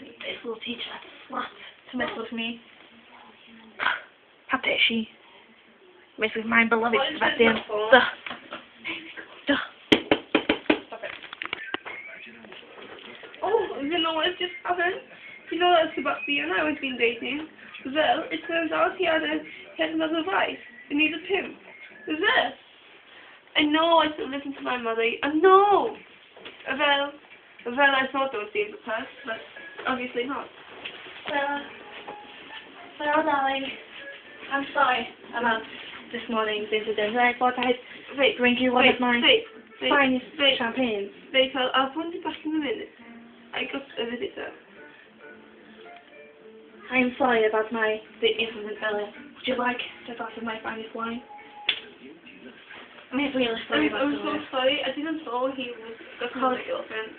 This little teacher slut to mess with me. How dare she? Mess with my beloved Sebastian. this? Duh. Duh. Stop it. Oh, you know what just happened? You know that Sebastian I was been dating? Well, it turns out he had a he had another wife. And he's a pimp. Well, I know I still listen to my mother. I know. Well, I thought I would be the past, but obviously not. Sarah. Sarah, darling. I'm sorry about this morning's incident. I thought I'd Wait, bring you one wait, of my wait, wait, finest wait, champagnes. wait, I'll, I'll phone you back in a minute. I got a visitor. I'm sorry about my the incident earlier. Would you like a glass of my finest wine? I'm really sorry I'm, about I'm so sorry. I didn't know he was got another girlfriend.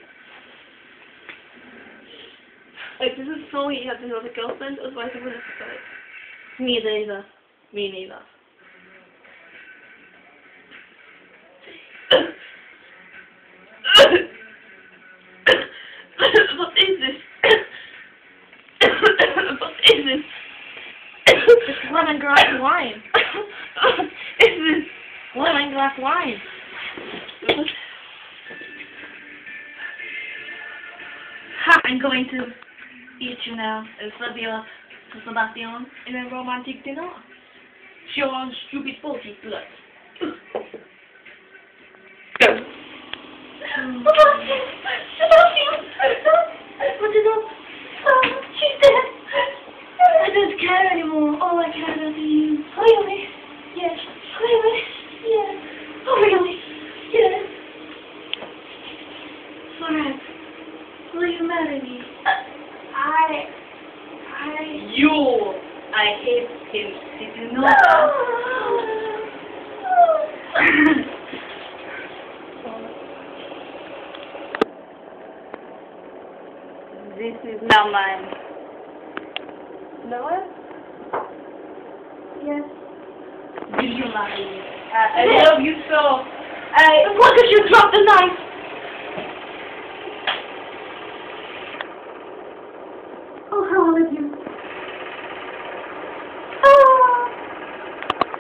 I this is know he had another girlfriend, otherwise I wouldn't have it. Me neither. Me neither. what is this? what is this? It's lemongrass wine. is this? Lemongrass wine. Ha! I'm going to eat you now and serve you to Sebastian in a romantic dinner. Your stupid bullshit blood. Sebastian! Sebastian! What is up? Oh, she's dead. I don't care anymore. All I care is you. Really? Yes. Really? Yes. Oh, really? Yes. Oh, oh, Florence, will you marry me? I... I... You! I hate him. Did you know This is now mine. Noah? yes. Will you marry me? I, I love you so. I... Why did you drop the knife? with you.